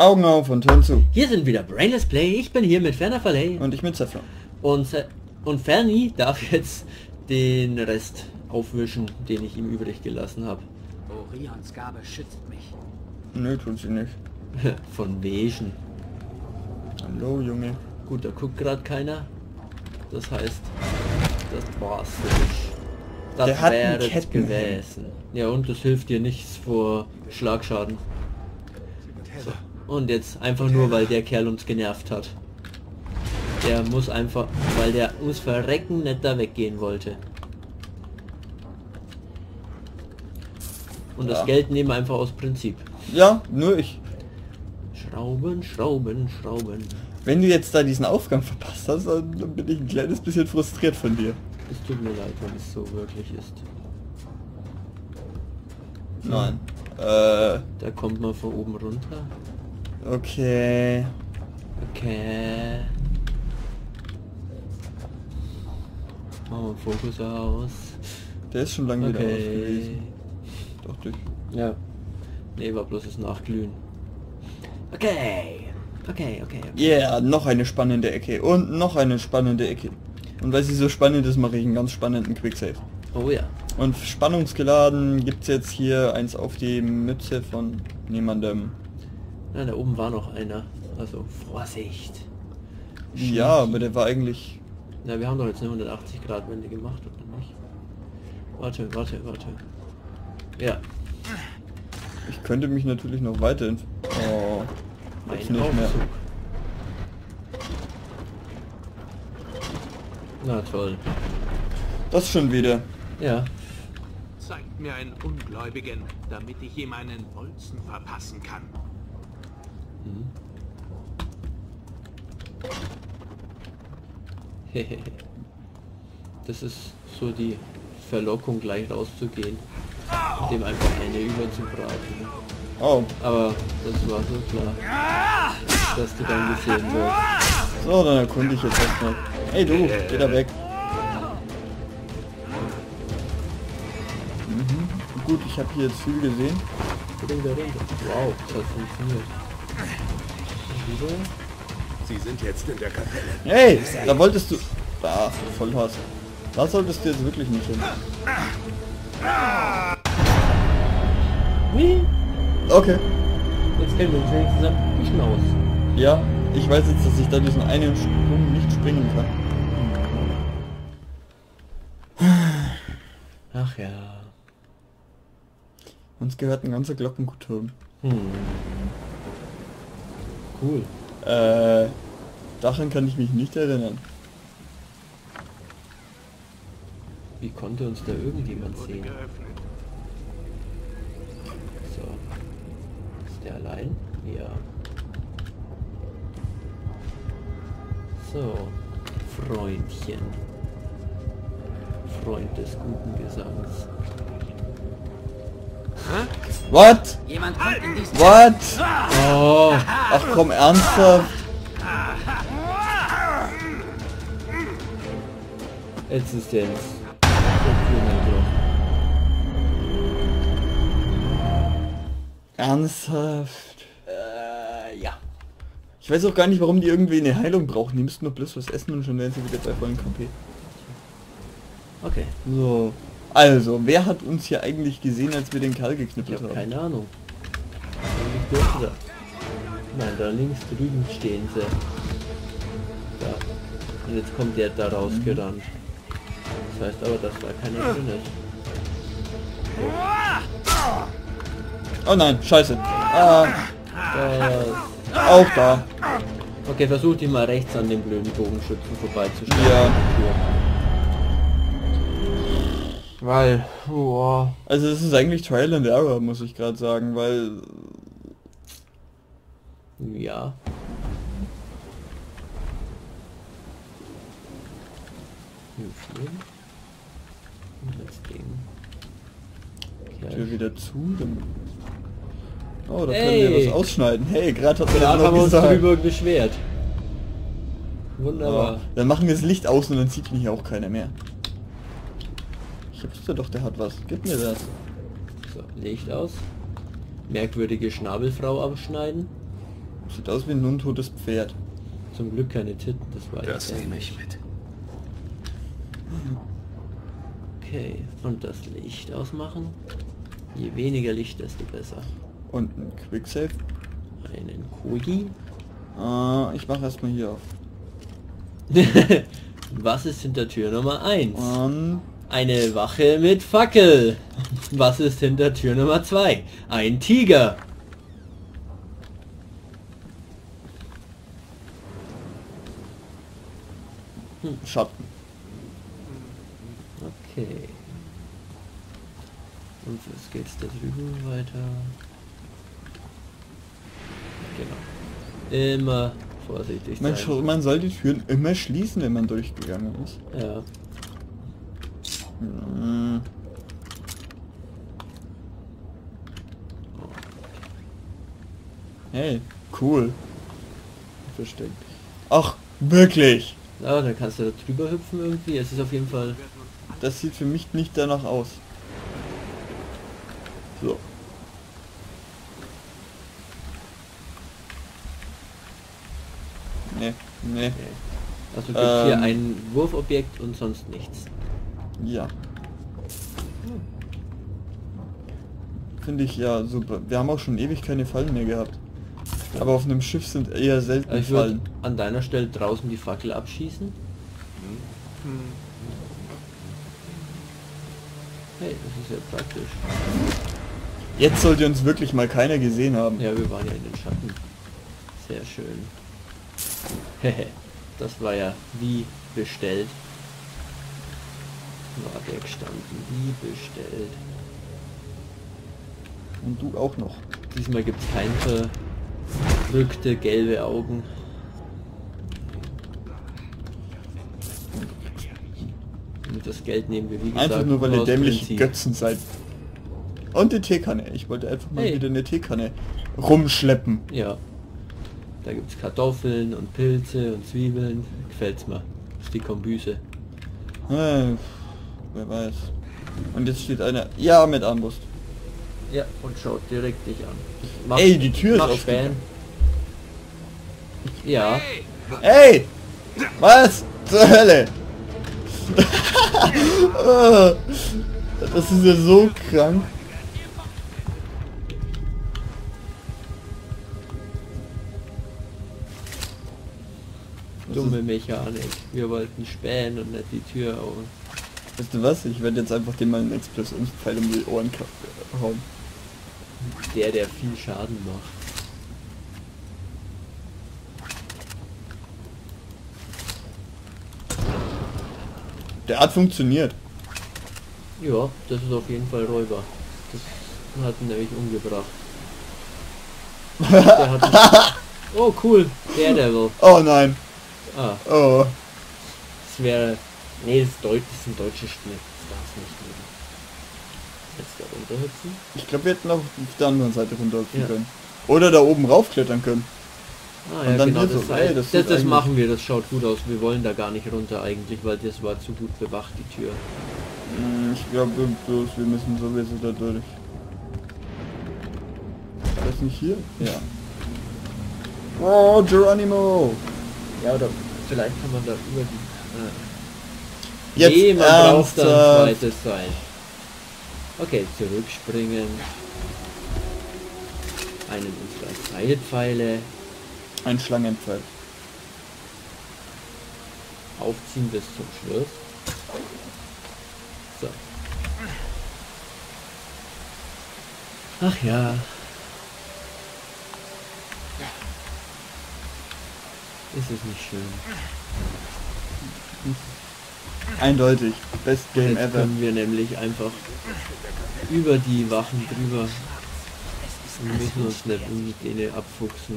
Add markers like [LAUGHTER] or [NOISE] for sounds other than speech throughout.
Augen auf und hören zu. Hier sind wieder Brainless Play. Ich bin hier mit Ferner Verlay. Und ich mit Zephyr. Und, Se- und Ferni darf jetzt den Rest aufwischen, den ich ihm übrig gelassen habe. Orions Gabe schützt mich. Nö, tut sie nicht. [LAUGHS] Von Wesen. Hallo, Junge. Gut, da guckt gerade keiner. Das heißt, das war's. Das Der hat einen wäre es gewesen. Ja, und das hilft dir nichts vor Schlagschaden. So. Und jetzt einfach nur, weil der Kerl uns genervt hat. Der muss einfach, weil der ums Verrecken nicht da weggehen wollte. Und das Ja. Geld nehmen wir einfach aus Prinzip. Ja, nur ich. Schrauben, Schrauben, Schrauben. Wenn du jetzt da diesen Aufgang verpasst hast, dann dann bin ich ein kleines bisschen frustriert von dir. Es tut mir leid, wenn es so wirklich ist. Nein. Äh, Da kommt man von oben runter. Okay. Okay. Machen wir Fokus aus. Der ist schon lange wieder aus Okay. gewesen. Doch, durch. Ja. Nee, war bloß das Nachglühen. Okay. Okay, okay. okay. Yeah, noch eine spannende Ecke. Und noch eine spannende Ecke. Und weil sie so spannend ist, mache ich einen ganz spannenden Quicksave. Oh ja. Und spannungsgeladen gibt's jetzt hier eins auf die Mütze von niemandem. Na, da oben war noch einer. Also Vorsicht. Ja, aber der war eigentlich... Na, wir haben doch jetzt eine 180 Grad Wende gemacht, oder nicht? Warte, warte, warte. Ja, Ich könnte mich natürlich noch weiter... entf- Oh, jetzt ein nicht mehr. Aufzug. Na toll. Das schon wieder. Ja, Zeigt mir einen Ungläubigen, damit ich ihm einen Bolzen verpassen kann. [LAUGHS] das ist so die Verlockung, gleich rauszugehen. Dem einfach eine überzubraten. Oh, Aber das war so klar, dass du dann gesehen wirst. so, dann erkunde ich jetzt erstmal. Hey du, geh da weg. Mhm. Gut, ich habe hier jetzt viel gesehen. Wow, das hat funktioniert. Wieder? Sie sind jetzt in der Kapelle. Hey, da wolltest du... Da, Vollhass. Da solltest du jetzt wirklich nicht hin. Wie? Okay. Jetzt kennen wir uns wenigstens ein bisschen aus. Ja, ich weiß jetzt, dass ich da diesen einen Sprung nicht springen kann. Ach ja. Uns gehört ein ganzer Glockenturm. Hm. Cool. Äh, daran kann ich mich nicht erinnern. Wie konnte uns da irgendjemand sehen? So. Ist der allein? Ja. So. Freundchen. Freund des guten Gesangs. What? Jemand kommt in diesen... What? Oh! Ach komm, ernsthaft? Existenz. Ernsthaft? Äh, ja. Ich weiß auch gar nicht, warum die irgendwie eine Heilung brauchen. Die müssten nur bloß was essen und schon wären sie wieder bei vollen KP. Okay. So. Also, wer hat uns hier eigentlich gesehen, als wir den Kerl habe haben? keine Ahnung. Nein, da links drüben stehen sie. Da. Und jetzt kommt der da rausgerannt. Das heißt aber, dass da keiner drin ist. Oh nein, scheiße. Ah, Das. auch da. Okay, versuch dich mal rechts an dem blöden Bogenschützen vorbeizustellen. Ja. Weil, boah. Also es ist eigentlich Trial and Error, muss ich gerade sagen, weil... Ja. Das Ding. Tür wieder zu. Oh, da Ey. können wir was ausschneiden. Hey, gerade hat Gerade haben wir uns beschwert. Wunderbar. dann machen wir das Licht aus und dann sieht mich auch keiner mehr. Ich wusste doch, der hat was. Gib mir das. So, Licht aus. Merkwürdige Schnabelfrau abschneiden. Sieht aus wie ein untotes Pferd. Zum Glück keine Titten, das war Das nehme ich mit. Okay, und das Licht ausmachen. Je weniger Licht, desto besser. Und ein Quicksave. Einen Koji. Äh, ich mache erstmal hier auf. [LAUGHS] Was ist hinter Tür Nummer 1? Und Eine Wache mit Fackel. Was ist hinter Tür Nummer 2? Ein Tiger. Schatten. Okay. Und was geht's da drüben weiter? Genau. Immer vorsichtig Man, sein. sch- man soll die Türen immer schließen, wenn man durchgegangen ist. Ja. Hm. Hey, cool. Versteckt. Ach, wirklich? Ja, dann kannst du da drüber hüpfen irgendwie. Es ist auf jeden Fall. Das sieht für mich nicht danach aus. So. Nee, nee, Okay. Also gibt hier Ähm. ein Wurfobjekt und sonst nichts. Ja. Finde ich ja super. Wir haben auch schon ewig keine Fallen mehr gehabt. Aber auf einem Schiff sind eher selten ich Fallen. an deiner Stelle draußen die Fackel abschießen. Hey, das ist ja praktisch. Jetzt sollte uns wirklich mal keiner gesehen haben. Ja, wir waren ja in den Schatten. Sehr schön. Hehe, [LAUGHS] das war ja wie bestellt. War der gestanden, wie bestellt. Und du auch noch. Diesmal gibt es kein verrückte gelbe Augen. Und das Geld nehmen wir wie gesagt Einfach nur, weil ihr dämliche. Götzen seid. Und die Teekanne. Ich wollte einfach mal Hey. wieder eine Teekanne rumschleppen. Ja. Da gibt es Kartoffeln und Pilze und Zwiebeln. Gefällt's mir. Das ist die Kombüse. Äh, wer weiß. Und jetzt steht einer. Ja, mit Armbrust. Ja, und schaut direkt dich an. Mach, Ey, die Tür ist. Spähen. Ja. Ey! Was? Zur Hölle! Das ist ja so krank. Dumme Mechanik. Wir wollten spähen und nicht die Tür auf. Weißt du was? Ich werde jetzt einfach dem mal einen Explosionspfeil um die Ohren hauen. Der, der viel Schaden macht. Der hat funktioniert. Ja, das ist auf jeden Fall Räuber. Das hat ihn nämlich umgebracht. Der hat [LAUGHS] oh cool, Daredevil. Oh nein. Ah, Oh. das wäre... Nee, das ist, Deutsch, das ist ein deutsches Spiel. Das darf nicht geben. Jetzt da runterhüpfen. Ich glaube, wir hätten auch auf der anderen Seite runterhüpfen Ja. können. Oder da oben raufklettern können. Ah ja, genau, das, so, ey, das das, das, machen wir, das schaut gut aus. Wir wollen da gar nicht runter eigentlich, weil das war zu gut bewacht, die Tür. Hm, Ich glaube bloß, wir müssen sowieso da durch. War das nicht hier? Ja. Oh, Geronimo! Ja, oder vielleicht kann man da über die... Äh, Jetzt nee, man braucht da ein ernsthaft. zweites Seil. Okay, zurückspringen. Einen unserer Seilpfeile Ein Schlangenpfeil. aufziehen bis zum Schluss. So. Ach ja. Ist es nicht schön? Eindeutig. Best Game Jetzt ever. können wir nämlich einfach über die Wachen drüber und müssen uns nicht um die Däne abfuchsen.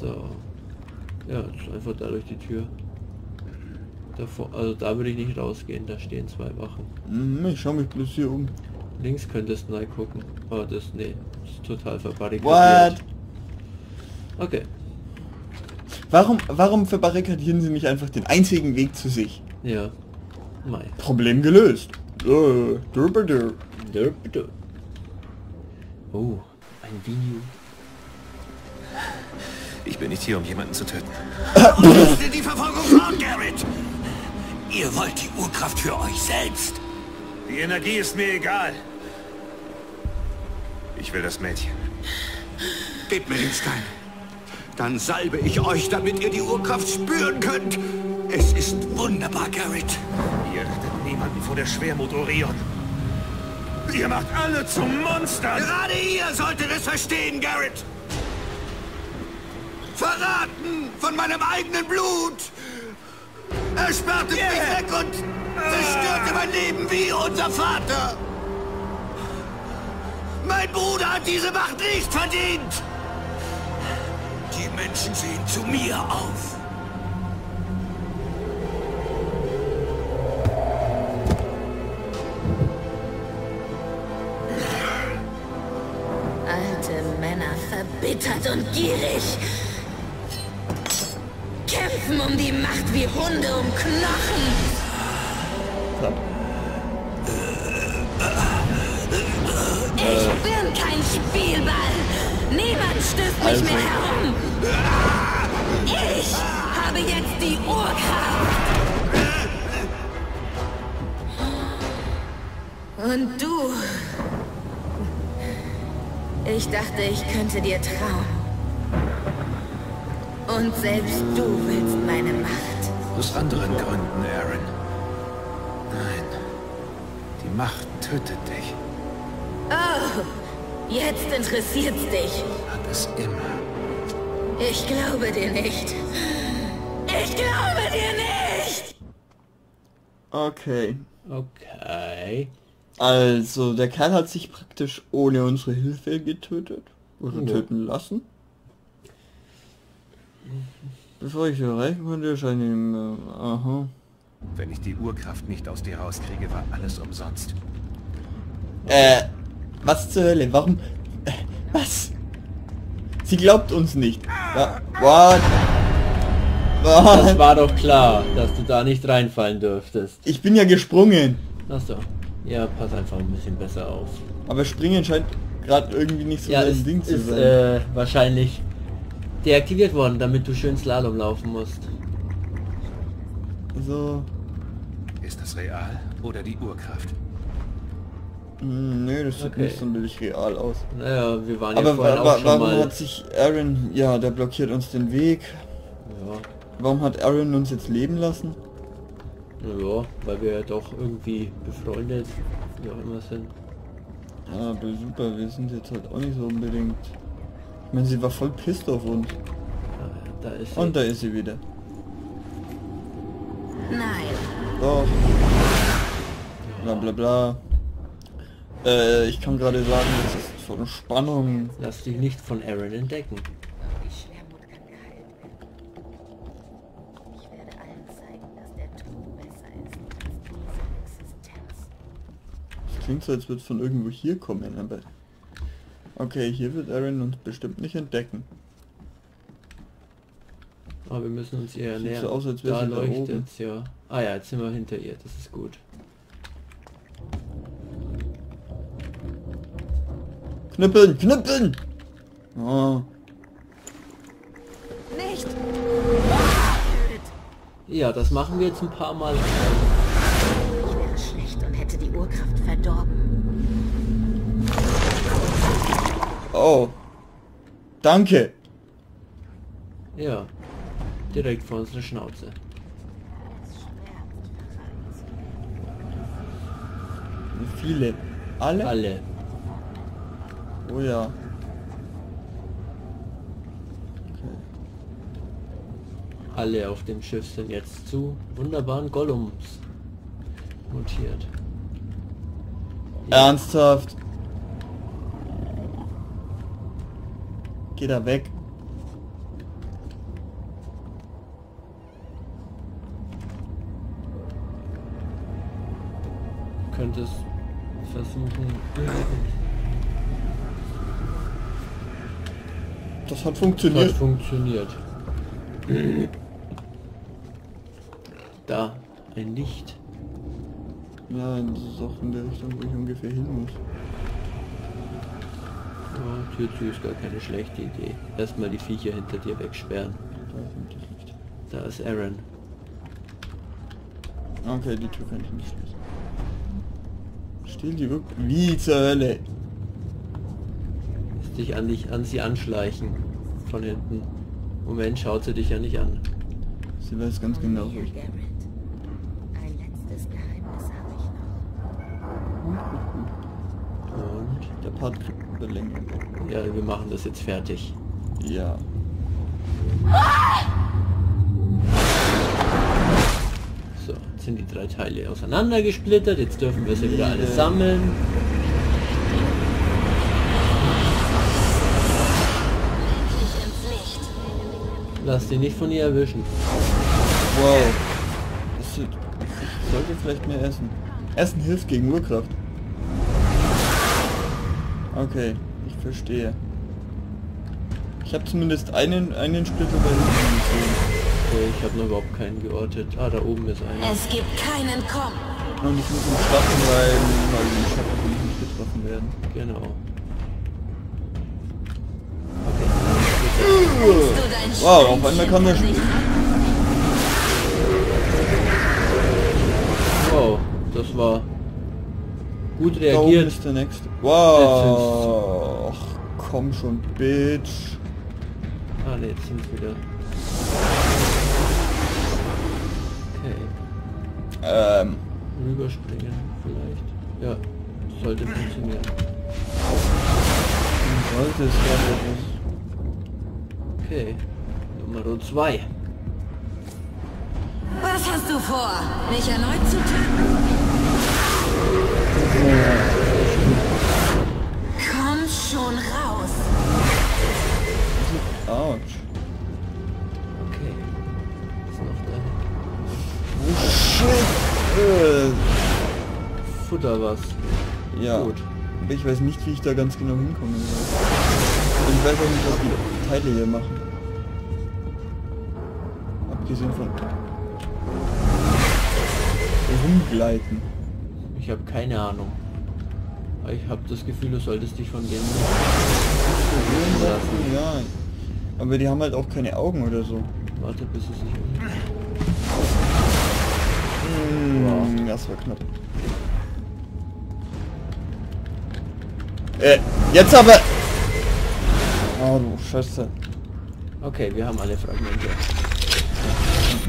So. Ja, jetzt einfach da durch die Tür. Davor, also da würde ich nicht rausgehen, da stehen zwei Wachen. Hm, Ich schau mich bloß hier um. Links könntest du gucken. Oh, das, nee, ist total What? verbarrikadiert. Okay, Warum, warum verbarrikadieren sie nicht einfach den einzigen Weg zu sich? ja. Mai. Problem gelöst. Äh. Derp, derp. Oh, Ein Video. Ich bin nicht hier, um jemanden zu töten. Lasst die Verfolgung fort, Garrett! Ihr wollt die Urkraft für euch selbst. Die Energie ist mir egal. Ich will das Mädchen. Gebt mir den Stein. Dann salbe ich euch, damit ihr die Urkraft spüren könnt. Es ist wunderbar, Garrett. Ihr rettet niemanden vor der Schwermut Orion. Ihr macht alle zum Monstern! Gerade ihr solltet es verstehen, Garrett. Verraten von meinem eigenen Blut. Er sperrte mich weg und zerstörte mein Leben wie unser Vater. Mein Bruder hat diese Macht nicht verdient. Menschen sehen zu mir auf. Alte Männer verbittert und gierig. Kämpfen um die Macht wie Hunde um Knochen. Ich bin kein Spielball. Niemand stößt mich Also. mehr herum. Ich habe jetzt die Urkraft. Und du? Ich dachte, ich könnte dir trauen. Und selbst du willst meine Macht. Aus anderen Gründen, Aaron. Nein. Die Macht tötet dich. Oh, jetzt interessiert's dich. Hat es immer. Ich glaube dir nicht. Ich glaube dir nicht! Okay. Okay. Also, der Kerl hat sich praktisch ohne unsere Hilfe getötet. Oder Ja. töten lassen. Bevor ich erreichen konnte, erscheint ihm... Äh, aha. Wenn ich die Urkraft nicht aus dir rauskriege, war alles umsonst. Äh, was zur Hölle? Warum... Äh, was? Sie glaubt uns nicht. Ja, what? Das What? war doch klar, dass du da nicht reinfallen dürftest. Ich bin ja gesprungen. Achso. Ja, pass einfach ein bisschen besser auf. Aber springen scheint gerade irgendwie nicht so Ja, dein Ding zu ist sein. äh, wahrscheinlich deaktiviert worden, damit du schön Slalom laufen musst. so... Ist das real oder die Urkraft? Hm, nö, das sieht Okay. nicht sonderlich real aus. Naja, wir waren ja Aber vorhin auch schon warum mal... hat sich Aaron... Ja, der blockiert uns den Weg. Ja, Warum hat Aaron uns jetzt leben lassen? ja, weil wir ja doch irgendwie befreundet, wie auch immer sind. Ja, aber super, wir sind jetzt halt auch nicht so unbedingt... Ich meine, sie war voll pisst auf uns. Ja, da ist sie. Und da ist sie wieder. Nein. Doch. Bla bla bla. Äh, ich kann gerade sagen, das ist von Spannung. Lass dich nicht von Aaron entdecken. Die Schwermut kann geheilt werden. Ich werde allen zeigen, dass der Tod besser ist als diese Existenz. Das klingt so, als würde es von irgendwo hier kommen, aber... Okay, hier wird Aaron uns bestimmt nicht entdecken. Aber wir müssen uns eher Sieht nähern. so aus, als wäre da leuchtet's, ja. Ah ja, jetzt sind wir hinter ihr, das ist gut. Knüppeln, knüppeln! Oh, Nicht! Ja, das machen wir jetzt ein paar Mal. Ich wäre schlecht und hätte die Urkraft verdorben. oh. Danke. Ja. Direkt vor unsere Schnauze. Wie viele? Alle? Alle. Oh ja. Okay. Alle auf dem Schiff sind jetzt zu wunderbaren Gollums notiert. Ernsthaft? Geh da weg. Könntest versuchen. Das hat Hat funktioniert. funktioniert. Da, ein Licht. Ja, das ist auch in der Richtung, wo ich ungefähr hin muss. Ja, Tür zu ist gar keine schlechte Idee. Erstmal die Viecher hinter dir wegsperren. Da das. Da ist Aaron. Okay, die Tür kann ich nicht schließen. Still die Rück... Wie zur Hölle? Dich an, dich an sie anschleichen. Von hinten. Moment, schaut sie dich ja nicht an. Sie weiß ganz genau, wo ich... Garrett. Ein letztes Geheimnis habe ich noch. Und Der Part kriegt Verlängerung. ja, wir machen das jetzt fertig. Ja. So, jetzt sind die drei Teile auseinandergesplittert. Jetzt dürfen wir sie wieder alle sammeln. Lass dich nicht von ihr erwischen. Wow. Das sieht... Ich sollte vielleicht mehr essen. Essen hilft gegen Urkraft. Okay, ich verstehe. Ich habe zumindest einen, einen Splitter bei hinten gesehen. Okay, ich habe noch überhaupt keinen geortet. Ah, da oben ist einer. Es gibt keinen Komm. Und ich muss ihn starten, weil, weil die Schatten nicht getroffen werden. Genau. Wow, auf einmal kann der springen. Wow, das war gut Da reagiert. ist der nächste. Wow. Ach, komm schon, Bitch. Ah ne, jetzt sind wieder. Okay. Ähm, Rüberspringen vielleicht. Ja, sollte funktionieren. sollte es gerade Okay. Nummer 2. Was hast du vor? Mich erneut zu töten? Komm schon raus. Autsch. Okay. Was ist noch da? Oh shit. Äh, Futter was. ja. Gut. Ich weiß nicht, wie ich da ganz genau hinkommen soll. Und ich weiß auch nicht, was die Teile hier machen. Abgesehen von... Rumgleiten. Ich habe keine Ahnung. Aber ich habe das Gefühl, du solltest dich von denen lassen. Ja. Aber die haben halt auch keine Augen oder so. Warte, bis es sich um. Hm, das war knapp. Äh, jetzt aber... Oh du Scheiße. Okay, wir haben alle Fragmente.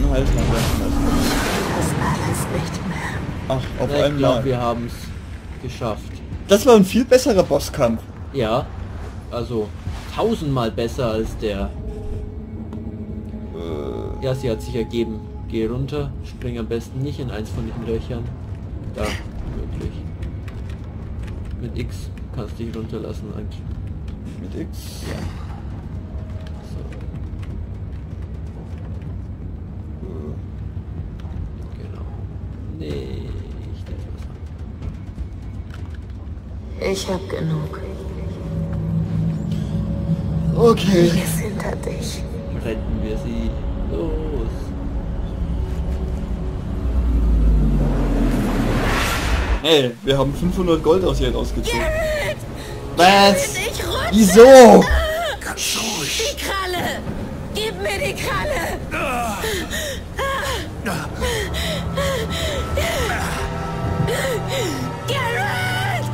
Mal werfen lassen. Das alles nicht mehr. Ach, auf Na, ich glaube, einmal. wir haben es geschafft. Das war ein viel besserer Bosskampf. Ja, also tausendmal besser als der. Äh, Ja, sie hat sich ergeben. Geh runter, spring am besten nicht in eins von den Löchern. Da, möglich. Mit X kannst du dich runterlassen eigentlich. Mit X. Ja. So, genau. Ich hab genug. Okay. Ist hinter dich. Retten wir sie. Los. Ey, wir haben 500 Gold aus ihr rausgezogen. Was? Ich rutsche! Wieso? Die Kralle! Gib mir die Kralle! Garrett!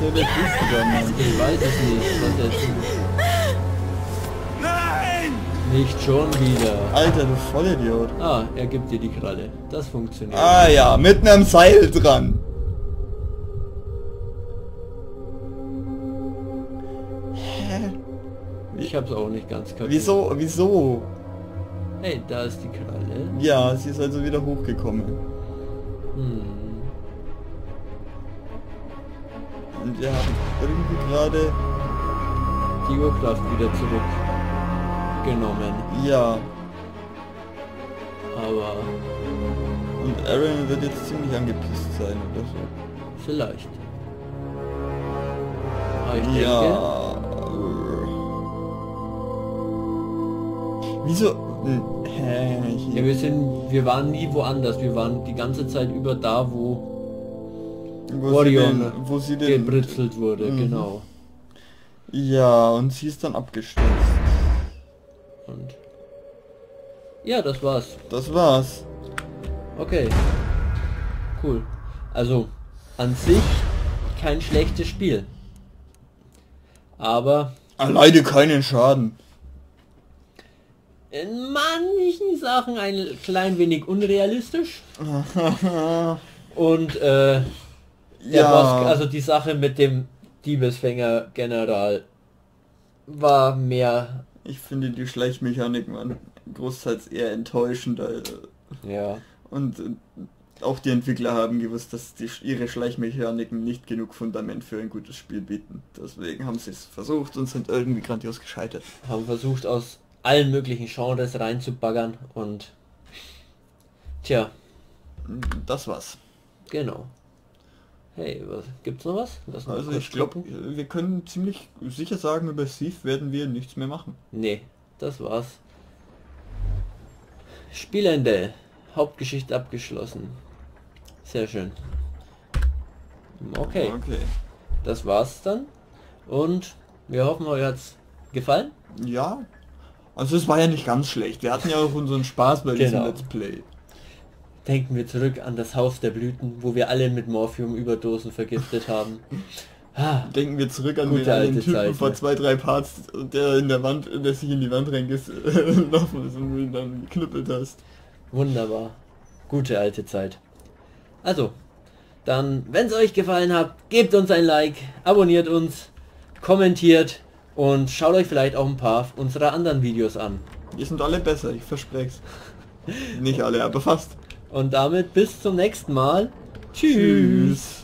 So der Fußball, Mann. Ich weiß es nicht, was er tut. Nicht schon wieder. Alter, du Vollidiot. Ah, er gibt dir die Kralle. Das funktioniert. Ah ja, mit einem Seil dran. Hä? Ich hab's auch nicht ganz kapiert. Wieso? Wieso? Hey, da ist die Kralle. Ja, sie ist also wieder hochgekommen. Hm. Und wir haben irgendwie gerade... Die Urkraft wieder zurückgenommen. Ja. Aber Und Aaron wird jetzt ziemlich angepisst sein oder so. vielleicht. Aber ich denke, Ja. Wieso? Hm, Hä? Ja, wir sind, wir waren nie woanders. Wir waren die ganze Zeit über da, wo Wo sie Orion den, wo sie gebritzelt wurde, Mhm. genau. Ja, und sie ist dann abgestürzt. Und ja, das war's. Das war's. Okay. Cool. Also an sich kein schlechtes Spiel. Aber Alleine keinen Schaden. in manchen Sachen ein klein wenig unrealistisch. [LAUGHS] Und äh, der ja, Boss, also die Sache mit dem Diebesfänger General war mehr ich finde die Schleichmechanik waren großteils eher enttäuschend. äh, ja Und äh, auch die Entwickler haben gewusst, dass die, ihre Schleichmechaniken nicht genug Fundament für ein gutes Spiel bieten. Deswegen haben sie es versucht und sind irgendwie grandios gescheitert. haben versucht aus allen möglichen Genres reinzubaggern und tja, Das war's. genau. Hey, was gibt's noch was? Lass Also ich glaube, gucken. wir können ziemlich sicher sagen, über Thief werden wir nichts mehr machen. Nee, das war's. Spielende. Hauptgeschichte abgeschlossen. Sehr schön. Okay, Okay. das war's dann. Und wir hoffen, euch hat's gefallen. Ja. Also es war ja nicht ganz schlecht. Wir hatten ja auch unseren Spaß bei diesem Genau. Let's Play. Denken wir zurück an das Haus der Blüten, wo wir alle mit Morphium-Überdosen vergiftet haben. Ah, Denken wir zurück an Gute den einen alte Typen Zeit, vor ne? zwei, drei Parts, der in der Wand, der sich in die Wand reingelaufen ist [LAUGHS] und dann geknüppelt hast. wunderbar. Gute alte Zeit. Also, dann, wenn es euch gefallen hat, gebt uns ein Like, abonniert uns, kommentiert und schaut euch vielleicht auch ein paar unserer anderen Videos an. Die sind alle besser, ich verspreche Nicht alle, aber fast. Und damit bis zum nächsten Mal. Tschüss.